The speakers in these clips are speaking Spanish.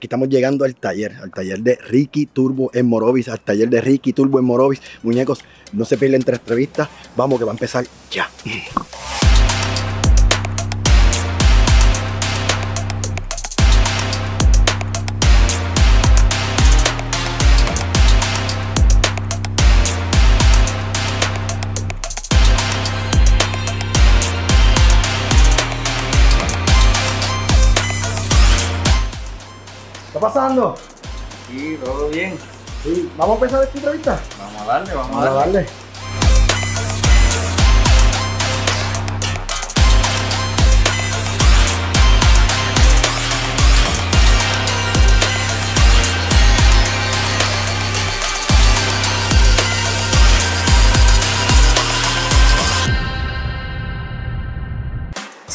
Aquí estamos llegando al taller, al taller de Ricky Turbo en Morovis, al taller de Ricky Turbo en Morovis. Muñecos, no se pierden entre entrevistas. Vamos que va a empezar ya. Está pasando? Sí, todo bien. Sí, ¿Vamos a empezar esta entrevista? Vamos a darle, vamos, Vamos a darle.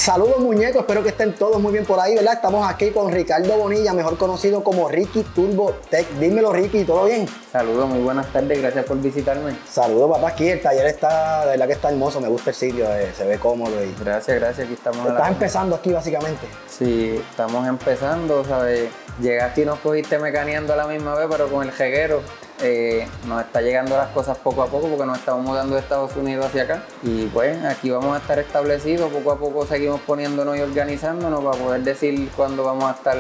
Saludos muñecos, espero que estén todos muy bien por ahí, ¿verdad? Estamos aquí con Ricardo Bonilla, mejor conocido como Ricky Turbo Tech. Dímelo Ricky, ¿todo bien? Saludos, muy buenas tardes, gracias por visitarme. Saludos papá, aquí el taller está, de verdad que está hermoso, me gusta el sitio, eh, se ve cómodo y... Gracias, gracias, aquí estamos. a la- Estás empezando aquí básicamente. Sí, estamos empezando, ¿sabes? Llegaste y nos cogiste mecaneando a la misma vez, pero con el jeguero eh, nos está llegando las cosas poco a poco porque nos estamos mudando de Estados Unidos hacia acá. Y pues aquí vamos a estar establecidos, poco a poco seguimos poniéndonos y organizándonos para poder decir cuándo vamos a estar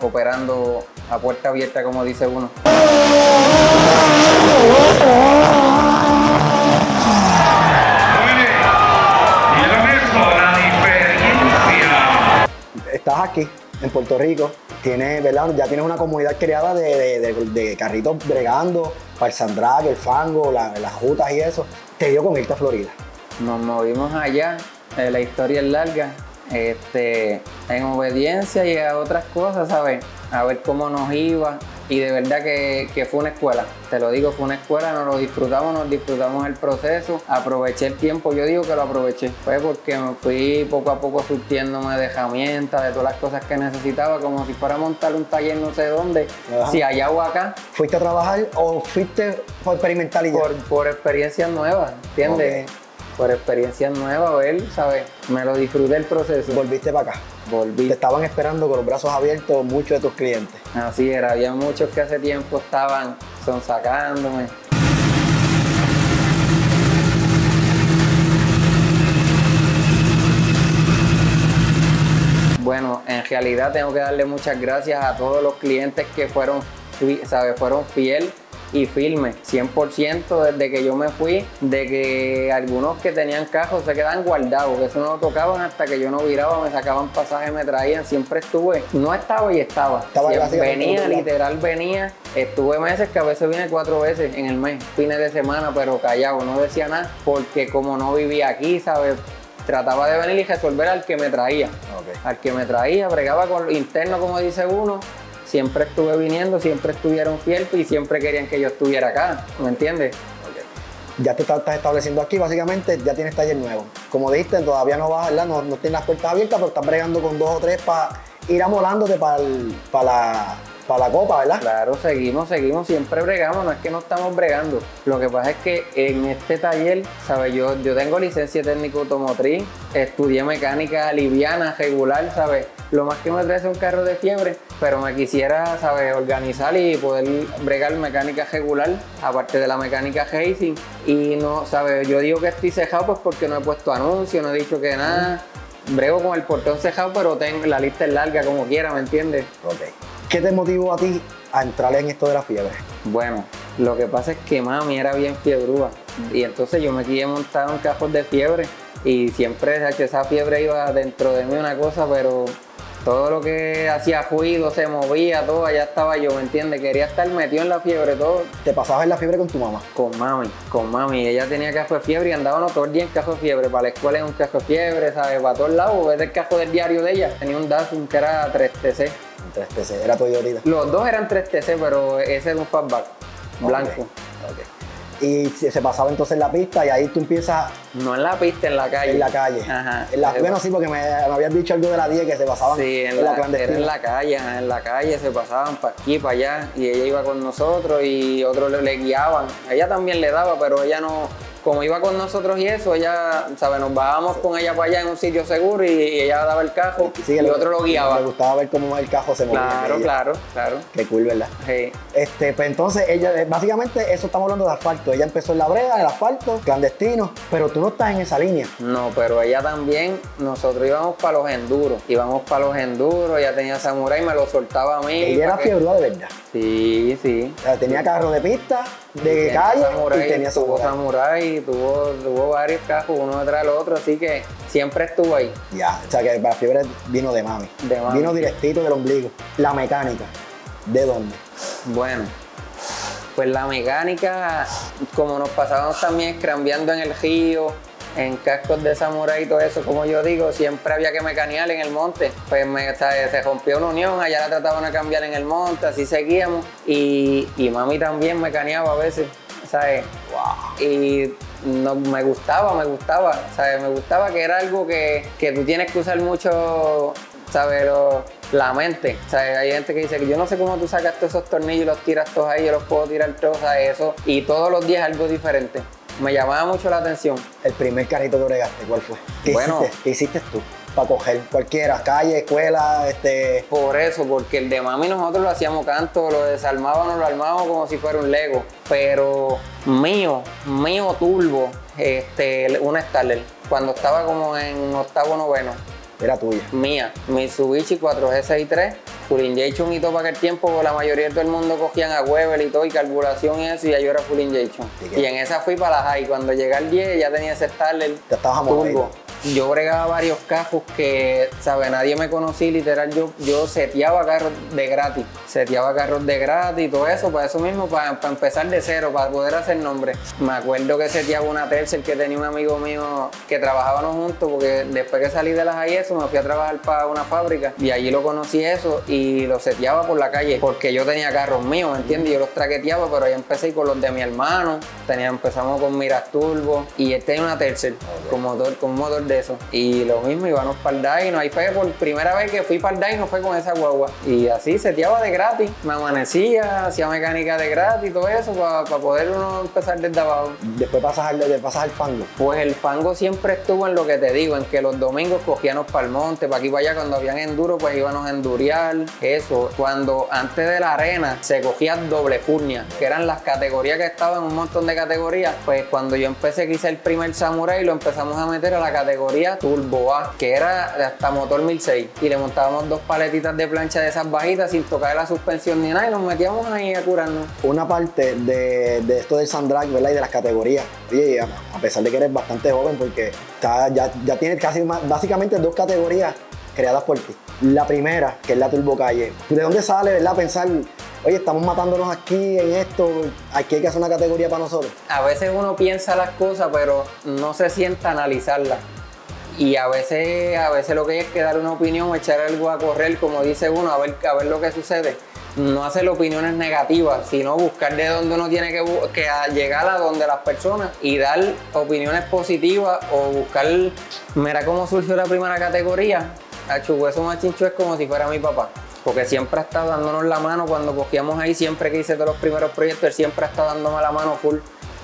operando a puerta abierta, como dice uno. Estás aquí en Puerto Rico, tienes, ¿verdad? Ya tienes una comunidad creada de, de- de- carritos bregando, para el sandrag, el fango, la- las jutas y eso. Te dio con irte a Florida. Nos movimos allá, eh, la historia es larga, este, en obediencia y a otras cosas, ¿sabes? A ver cómo nos iba. Y de verdad que, que fue una escuela, te lo digo, fue una escuela, nos lo disfrutamos, nos disfrutamos el proceso, aproveché el tiempo, yo digo que lo aproveché, fue porque me fui poco a poco surtiéndome de herramientas, de todas las cosas que necesitaba, como si fuera a montar un taller no sé dónde, Ajá. si allá o acá, ¿Fuiste a trabajar o fuiste por experimentar y ya? por, por experiencias nuevas, ¿entiendes? Por experiencias nuevas, ver, ¿sabes? Me lo disfruté el proceso. Volviste para acá. Volví. Te estaban esperando con los brazos abiertos muchos de tus clientes. Así era, había muchos que hace tiempo estaban sonsacándome. Bueno, en realidad tengo que darle muchas gracias a todos los clientes que fueron, ¿sabe? fueron fiel y firmes, 100% desde que yo me fui, de que algunos que tenían cajos se quedan guardados, que eso no lo tocaban hasta que yo no viraba, me sacaban pasajes, me traían, siempre estuve, no estaba y estaba, Estaba venía, literal venía, estuve meses que a veces vine cuatro veces en el mes, fines de semana, pero callado, no decía nada, porque como no vivía aquí, ¿sabes? Trataba de venir y resolver al que me traía al que me traía, bregaba con lo interno, como dice uno. Siempre estuve viniendo, siempre estuvieron fieles y siempre querían que yo estuviera acá, ¿me entiendes? Ya te estás estableciendo aquí, básicamente ya tienes taller nuevo. Como dijiste, todavía no vas, ¿verdad? No, no tienes las puertas abiertas, pero estás bregando con dos o tres para ir amolándote para la, para la copa, ¿verdad? Claro, seguimos, seguimos, siempre bregamos, no es que no estamos bregando. Lo que pasa es que en este taller, ¿sabes? Yo, yo tengo licencia técnico automotriz, estudié mecánica liviana, regular, ¿sabes? Lo más que me trae es un carro de fiebre, pero me quisiera, ¿sabes? Organizar y poder bregar mecánica regular, aparte de la mecánica racing. Y no, ¿sabes? Yo digo que estoy cejado pues porque no he puesto anuncio, no he dicho que nada. Brego con el portón cejado, pero tengo, la lista es larga como quiera, ¿me entiendes? Ok. ¿Qué te motivó a ti a entrar en esto de la fiebre? Bueno, lo que pasa es que mami era bien fiebrúa y entonces yo me quise montar un cajón de fiebre y siempre ¿sabes? esa fiebre iba dentro de mí una cosa, pero todo lo que hacía ruido, se movía, todo, allá estaba yo, ¿me entiendes? Quería estar metido en la fiebre, todo ¿Te pasabas en la fiebre con tu mamá? con mami, con mami. Ella tenía cajo de fiebre y andábamos todo el día en cajo de fiebre. Para la escuela en un cajo de fiebre, ¿sabes? Para todos lados, ves el cajo del diario de ella. Tenía un Datsun que era 3TC. En 3TC, era tu ahorita. Los dos eran 3TC, pero ese era un fatback blanco. Y se pasaba entonces en la pista y ahí tú empiezas No en la pista, en la calle. en la calle. Ajá. En la, Se bueno, sí, porque me, me habías dicho algo de la 10 que se pasaban Sí, en, en la, la clandestina. en la calle, ajá, en la calle se pasaban para aquí, para allá, y ella iba con nosotros y otros le, le guiaban. Ella también le daba, pero ella no, como iba con nosotros y eso, ella, ¿sabes? Nos bajábamos con ella para allá en un sitio seguro y, y ella daba el cajo Sí, y le- otro lo guiaba. Le gustaba ver cómo el cajo se movía. Claro, claro, claro. Qué cool, ¿verdad? Sí. Este, pues entonces ella, eh, básicamente eso estamos hablando de asfalto. Ella empezó en la brea, el asfalto, clandestino, pero tú no estás en esa línea. No, pero ella también, nosotros íbamos para los enduros, íbamos para los enduros, ella tenía samurai, me lo soltaba a mí. Ella era que- fiebre de verdad. Sí, sí. O sea, tenía carro de pista, de Tenía calle Samurai, y tenía tuvo samurai. tuvo, tuvo varios cajos, uno detrás del otro, así que siempre estuvo ahí. Ya, o sea que la fiebre vino de mami. De mami. Vino directito del ombligo. La mecánica, ¿de dónde? Bueno, pues la mecánica, como nos pasábamos también cambiando en el río, en cascos de samurai y todo eso, como yo digo, siempre había que mecanear en el monte. Pues se rompió una unión, allá la trataban de cambiar en el monte, así seguíamos. Y, y mami también mecaneaba a veces, ¿sabes? Y no, me gustaba, me gustaba, ¿sabes? Me gustaba que era algo que, que tú tienes que usar mucho, ¿sabes? Lo- la mente. ¿sabes? Hay gente que dice que yo no sé cómo tú sacas todos esos tornillos y los tiras todos ahí, yo los puedo tirar todos, ¿sabes? Eso. Y todos los días algo diferente. Me llamaba mucho la atención. El primer carrito que bregaste, ¿cuál fue? ¿Qué, Bueno. hiciste? ¿Qué hiciste tú? Para coger cualquiera, calle, escuela, este. Por eso, porque el de mami nosotros lo hacíamos canto, lo desarmábamos, lo armábamos como si fuera un Lego. Pero mío, mío turbo, este, una Starler, cuando estaba como en octavo noveno, Era tuya. mía, Mitsubishi 4G63, full injection y todo para aquel tiempo, la mayoría de todo el mundo cogían a Weber y todo, y carburación y eso, y ya yo era full injection. ¿Y en esa fui para la high, cuando llegué al 10 ya tenía ese Starler Ya estabas turbo. Yo bregaba varios cajos que, ¿sabes? Nadie me conocía, literal, yo, yo seteaba carros de gratis, seteaba carros de gratis y todo eso, para eso mismo, para, para empezar de cero, para poder hacer nombre. Me acuerdo que seteaba una Tercer que tenía un amigo mío que trabajábamos juntos, porque después que salí de las eso, me fui a trabajar para una fábrica y allí lo conocí eso y lo seteaba por la calle, porque yo tenía carros míos, ¿me entiendes? Yo los traqueteaba, pero ahí empecé con los de mi hermano, tenía, empezamos con Miras Turbo y él tenía una Tercer, con motor, con motor de eso. Y lo mismo, íbamos para el Dino, ahí fue por primera vez que fui para el Dino, fue con esa guagua. Y así seteaba de gratis, me amanecía, hacía mecánica de gratis todo eso, para poder uno empezar desde abajo. Después pasas al, después pasas al fango. Pues el fango siempre estuvo en lo que te digo, en que los domingos cogíamos para el monte, para aquí y para allá, cuando habían enduro, pues íbamos a enduriar, eso. Cuando antes de la arena se cogía doble furnia, que eran las categorías que estaban, un montón de categorías, pues cuando yo empecé que hice el primer Samurai, lo empezamos a meter a la categoría Turbo A, que era hasta motor 1006, y le montábamos dos paletitas de plancha de esas bajitas sin tocar la suspensión ni nada, y nos metíamos ahí a curarnos. Una parte de, de esto del Sandrag, ¿verdad? Y de las categorías. Oye, a, a pesar de que eres bastante joven, porque está- ya, ya tienes casi más- básicamente dos categorías creadas por ti. La primera, que es la Turbo Calle. ¿De dónde sale, verdad? Pensar, oye, estamos matándonos aquí en esto, aquí hay que hacer una categoría para nosotros. a veces uno piensa las cosas, pero no se sienta a analizarlas. Y a veces, a veces lo que hay es que dar una opinión, echar algo a correr, como dice uno, a ver, a ver lo que sucede. No hacer opiniones negativas, sino buscar de dónde uno tiene que, que llegar a donde las personas y dar opiniones positivas o buscar, mira cómo surgió la primera categoría. A Chugueso Machincho es como si fuera mi papá. Porque siempre ha estado dándonos la mano cuando cogíamos ahí, siempre que hice todos los primeros proyectos, él siempre ha estado dándome la mano full.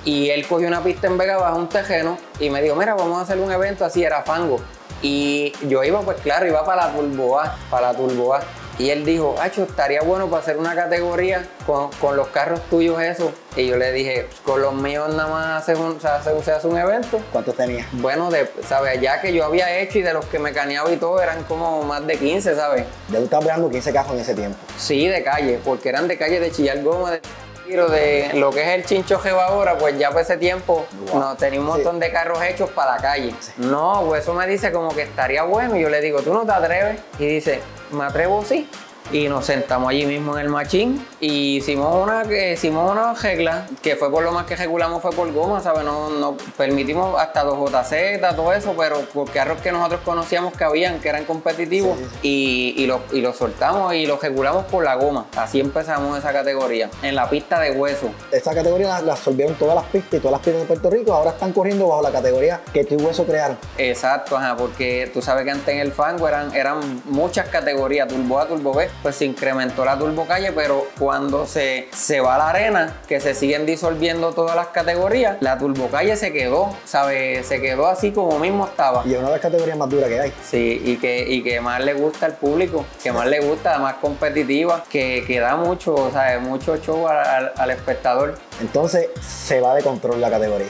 Y él cogió una pista en Vega bajo un tejeno y me dijo, mira, vamos a hacer un evento así, era fango. Y yo iba, pues claro, iba para la Turbo A, para la Turbo A. Y él dijo, Hacho, estaría bueno para hacer una categoría con, con los carros tuyos eso. Y yo le dije, con los míos nada más haces un, se hace, se hace un evento. ¿Cuántos tenías? Bueno, de, ¿sabes? Ya que yo había hecho y de los que me caneaba y todo eran como más de 15, ¿sabes? Ya tú estabas pegando 15 cajos en ese tiempo. Sí, de calle, porque eran de calle de Chillar Goma, de tiro, de lo que es el Chincho ahora, pues ya por ese tiempo Wow. no, tenía un montón de carros hechos para la calle. No, pues eso me dice como que estaría bueno. Y yo le digo, ¿tú no te atreves? Y dice, me atrevo sí. Y nos sentamos allí mismo en el machín y hicimos una, que- hicimos una regla, que fue por lo más que regulamos fue por goma, ¿sabes? No, no permitimos hasta 2JZ, todo eso, pero por carros que nosotros conocíamos que habían, que eran competitivos, Sí, sí, y, y lo, y lo soltamos y lo regulamos por la goma. Así empezamos esa categoría, en la pista de hueso. Esa categoría la, la absorbieron todas las pistas y todas las pistas de Puerto Rico. Ahora están corriendo bajo la categoría que tú y Hueso crearon. Exacto, ajá, porque tú sabes que antes en el fango eran, eran muchas categorías, Turbo A, Turbo B, pues se incrementó la turbocalle, pero cuando se, se va a la arena, que se siguen disolviendo todas las categorías, la turbocalle se quedó, ¿sabes? Se quedó así como mismo estaba. Y es una de las categorías más duras que hay. Sí, y que, y que más le gusta al público, que más le gusta, más competitiva, que, que da mucho, ¿sabes? Mucho show al- al- al espectador. Entonces se va de control la categoría.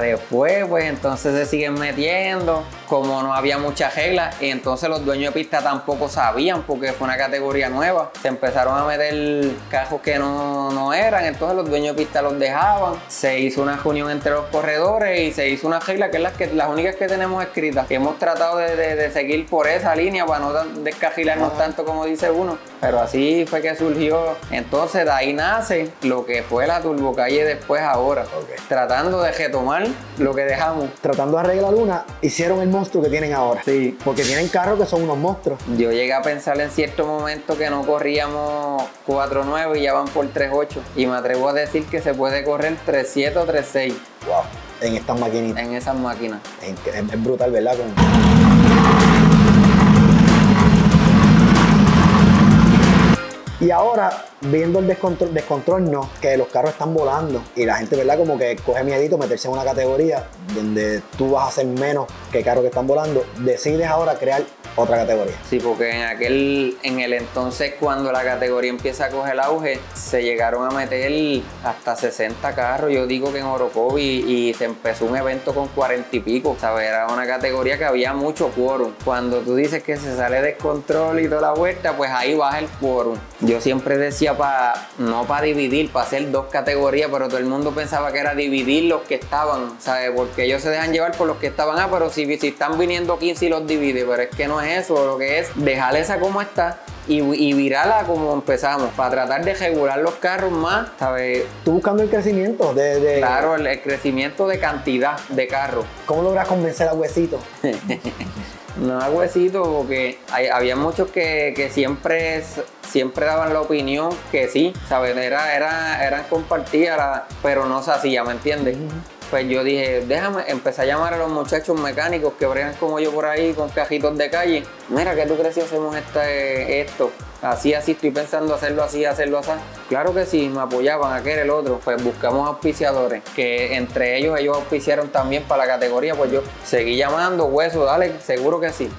Después pues entonces se siguen metiendo, como no había muchas reglas, y entonces los dueños de pista tampoco sabían porque fue una categoría nueva. Se empezaron a meter cajos que no, no eran, entonces los dueños de pista los dejaban. Se hizo una reunión entre los corredores y se hizo una regla que es las, que, las únicas que tenemos escritas. Que hemos tratado de, de- de seguir por esa línea para no descajilarnos tanto como dice uno. Pero así fue que surgió. Entonces de ahí nace lo que fue la turbocalle después ahora. Tratando de retomar lo que dejamos. Tratando de arreglar una, hicieron el monstruo que tienen ahora. Sí. Porque tienen carros que son unos monstruos. Yo llegué a pensar en cierto momento que no corríamos 4.9 y ya van por 3.8. Y me atrevo a decir que se puede correr 3.7 o 3.6 Wow. En estas maquinitas. en esas máquinas. Es, es- es brutal, ¿verdad? Como- Y ahora, viendo el descontrol, no, que los carros están volando y la gente, ¿verdad? Como que coge miedito meterse en una categoría donde tú vas a hacer menos que carros que están volando, decides ahora crear otra categoría. Sí, porque en aquel, en el entonces cuando la categoría empieza a coger auge, se llegaron a meter hasta 60 carros. Yo digo que en Orocovi y se empezó un evento con 40 y pico. ¿sabes? Era una categoría que había mucho quórum. Cuando tú dices que se sale de control y toda la vuelta, pues ahí baja el quórum. Yo siempre decía para, no para dividir, para hacer dos categorías, pero todo el mundo pensaba que era dividir los que estaban, ¿sabes? Porque ellos se dejan llevar por los que estaban, ah, pero si, si están viniendo 15 y los divide, pero es que no es eso, lo que es dejar esa como está y, y virarla como empezamos, para tratar de regular los carros más, ¿sabes? Tú buscando el crecimiento de, de- Claro, el, el crecimiento de cantidad de carros. ¿Cómo logras convencer a Huesito? No hago huesito porque hay- había muchos que, que siempre, siempre daban la opinión que sí, ¿sabes? Era, era, eran compartidas, pero no se hacía, ¿me entiendes? Pues yo dije, déjame, empecé a llamar a los muchachos mecánicos que bregan como yo por ahí con cajitos de calle. Mira, ¿qué tú crees si hacemos este, esto? Así, así, estoy pensando hacerlo así, hacerlo así. Claro que sí, me apoyaban, aquel el otro. Pues buscamos auspiciadores, que entre ellos ellos auspiciaron también para la categoría. Pues yo seguí llamando, hueso, dale, seguro que sí.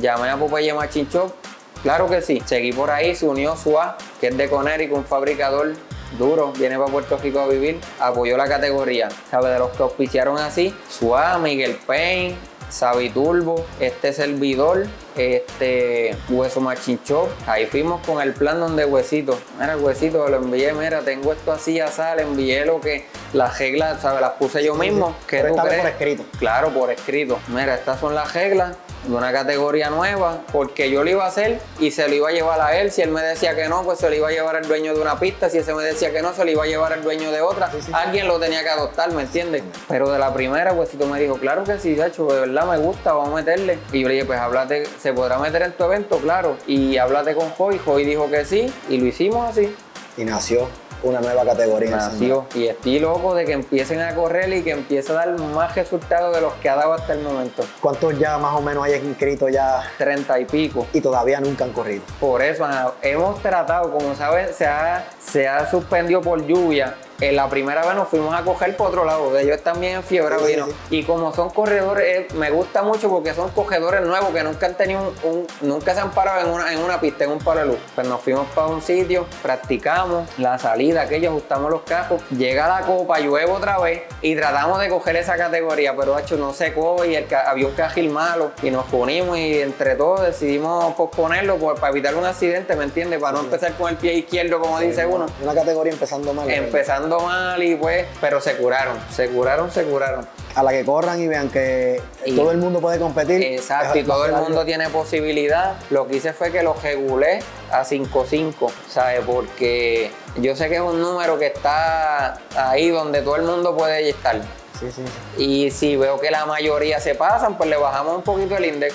Llamé a Popeye Machine Shop, claro que sí. Seguí por ahí, se unió Suá, que es de Conérico, un fabricador duro, viene para Puerto Rico a vivir, apoyó la categoría. ¿Sabe? De los que auspiciaron así, Suá, Miguel Payne, Sabi Turbo, este servidor, este Hueso Machinchó. Ahí fuimos con el plan donde Huesito. Mira, Huesito, lo envié, mira, tengo esto así, ya le envié lo que las reglas, ¿sabes? Las puse yo mismo. ¿Qué Pero tú esta vez crees? por escrito. Claro, por escrito. Mira, estas son las reglas de una categoría nueva, porque yo lo iba a hacer y se lo iba a llevar a él. Si él me decía que no, pues se lo iba a llevar al dueño de una pista. Si ese me decía que no, se lo iba a llevar al dueño de otra. Sí, sí, sí. Alguien lo tenía que adoptar, ¿me entiendes? Pero de la primera, si tú me dijo, claro que sí, Sacho, de verdad me gusta, vamos a meterle. Y yo le dije, pues háblate, ¿se podrá meter en tu evento? Claro. Y háblate con Joy. Joy dijo que sí y lo hicimos así. Y nació una nueva categoría. Nació. Y estoy loco de que empiecen a correr y que empiece a dar más resultados de los que ha dado hasta el momento. ¿Cuántos ya más o menos hay inscritos ya 30 y pico. y todavía nunca han corrido? Por eso ah, hemos tratado, como saben, se ha, se ha suspendido por lluvia. En la primera vez nos fuimos a coger por otro lado, ellos también en fiebre Sí, sí, vino. sí. Y como son corredores, eh, me gusta mucho porque son cogedores nuevos que nunca han tenido un, un- nunca se han parado en una, en una pista, en un palo de luz. Pues nos fuimos para un sitio, practicamos la salida, aquello, ajustamos los cajos, llega la copa, llueve otra vez y tratamos de coger esa categoría, pero hecho no secó y el había un cajil malo y nos ponimos y entre todos decidimos posponerlo para evitar un accidente, ¿me entiendes? Para no empezar con el pie izquierdo como dice uno Una categoría empezando mal. empezando mal y pues, pero se curaron, se curaron, se curaron. A la que corran y vean que Y- todo el mundo puede competir. Exacto, y todo el mundo algo- tiene posibilidad. Lo que hice fue que lo regulé a 5-5, ¿sabes? Porque yo sé que es un número que está ahí donde todo el mundo puede estar. Sí, sí, sí. Y si veo que la mayoría se pasan, pues le bajamos un poquito el índice.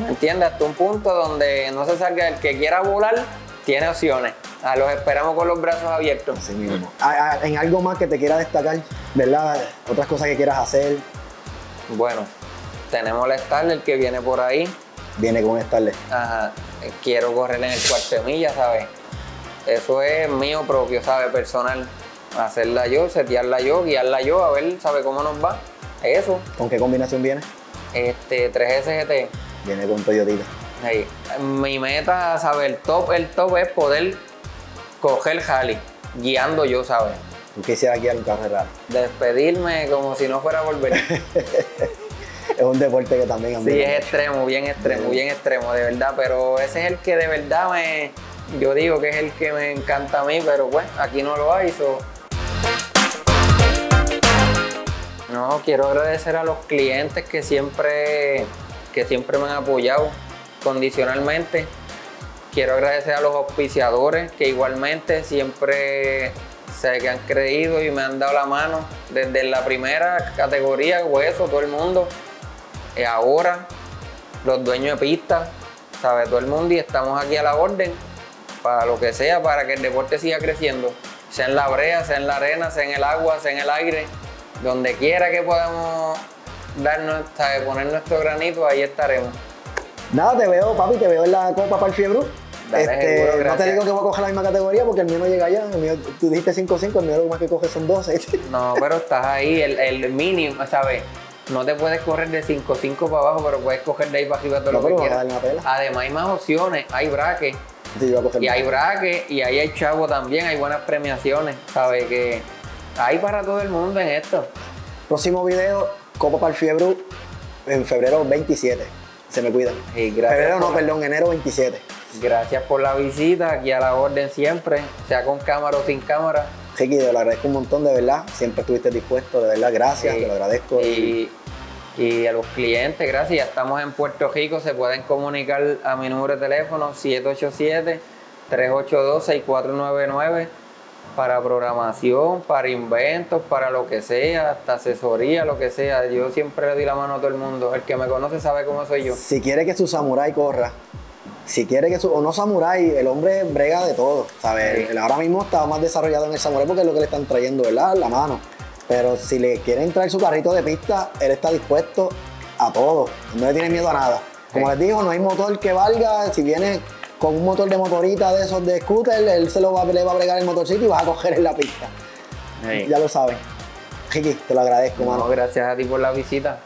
¿Me entiendes? Hasta un punto donde no se salga el que quiera volar, tiene opciones. A los esperamos con los brazos abiertos. Así mismo. A- a- En algo más que te quiera destacar, ¿verdad? Otras cosas que quieras hacer. Bueno, Tenemos la Starler que viene por ahí. Viene con un Starlet. Ajá. Quiero correr en el cuarto de milla, ¿sabes? Eso es mío propio, ¿sabes? Personal. Hacerla yo, setearla yo, guiarla yo, a ver, ¿sabes cómo nos va? Eso. ¿Con qué combinación viene? Este, 3 SGT. Viene con Toyotita. Mi meta, ¿sabes? El top, el top es poder coger Harley, guiando yo, ¿sabes? Tú quisieras guiar un carro raro. Despedirme como si no fuera a volver. Es un deporte que también a mí Sí, es extremo, bien extremo, bien extremo, de verdad. Pero ese es el que de verdad me. Yo digo que es el que me encanta a mí, pero bueno, aquí no lo hay. so. No, quiero agradecer a los clientes que siempre, que siempre me han apoyado condicionalmente. Quiero agradecer a los auspiciadores que igualmente siempre sé que han creído y me han dado la mano desde la primera categoría, hueso, todo el mundo. Y ahora, los dueños de pistas, ¿sabe? Todo el mundo y estamos aquí a la orden para lo que sea, para que el deporte siga creciendo. Sea en la brea, sea en la arena, sea en el agua, sea en el aire, donde quiera que podamos darnos, ¿sabe? poner nuestro granito, ahí estaremos. Nada, te veo, papi, te veo en la Copa para el Fiebre. Este, seguro, no te digo que voy a coger la misma categoría porque el mío no llega allá. El mío, tú dijiste 5-5, el mío lo más que coge son 12. No, pero estás ahí, el, el mínimo, ¿sabes? No te puedes correr de 5-5 para abajo, pero puedes coger de ahí para arriba todo No, lo que quieras. Además hay más opciones, hay braques, Sí, yo voy a coger y hay braques, y ahí hay chavo también, hay buenas premiaciones, ¿sabes? Que hay para todo el mundo en esto. Próximo video, Copa para el Fiebre en febrero 27. Se me cuidan. Y gracias Febrero no, perdón, enero 27. Gracias por la visita, aquí a la orden siempre, sea con cámara o sin cámara. Ricky, te lo agradezco un montón, de verdad. Siempre estuviste dispuesto, de verdad, gracias, Sí. te lo agradezco. Y, y a los clientes, gracias. Ya estamos en Puerto Rico, se pueden comunicar a mi número de teléfono 787-382-6499 para programación, para inventos, para lo que sea, hasta asesoría, lo que sea. Yo siempre le doy la mano a todo el mundo. El que me conoce sabe cómo soy yo. Si quiere que su samurái corra, si quiere que su, o no samurái, el hombre brega de todo, ¿sabes? Sí. Ahora mismo está más desarrollado en el samurái porque es lo que le están trayendo, ¿verdad? La mano. Pero si le quieren traer su carrito de pista, él está dispuesto a todo. No le tiene miedo a nada. Como Sí. les digo, no hay motor que valga. Si viene con un motor de motorita de esos de scooter, él se lo va, le va a bregar el motorcito y va a coger en la pista. Ya lo saben. Ricky, te lo agradezco, No, mano. gracias a ti por la visita.